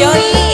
yo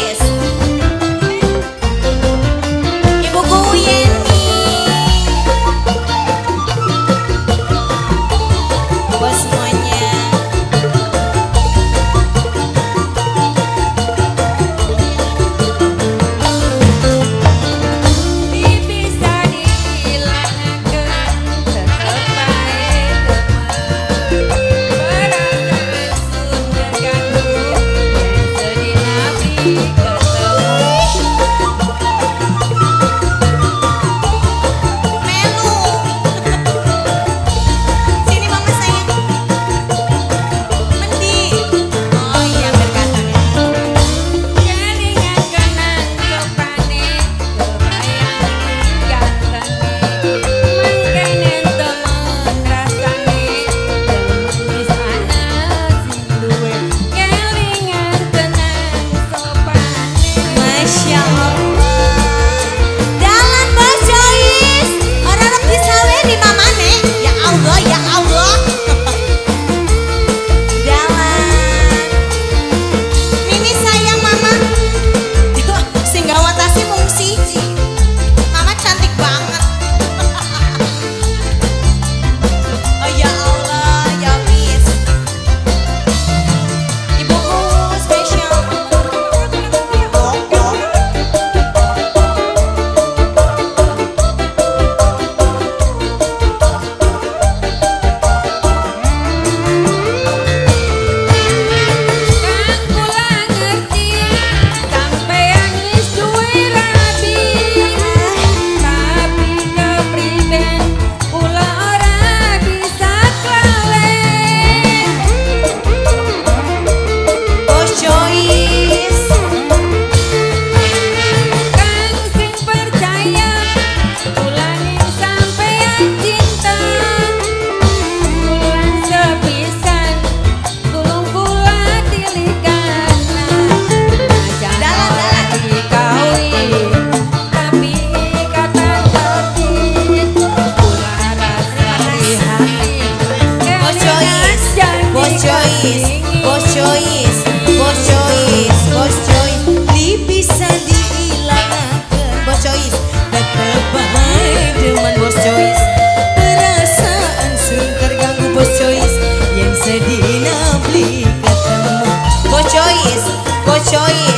小易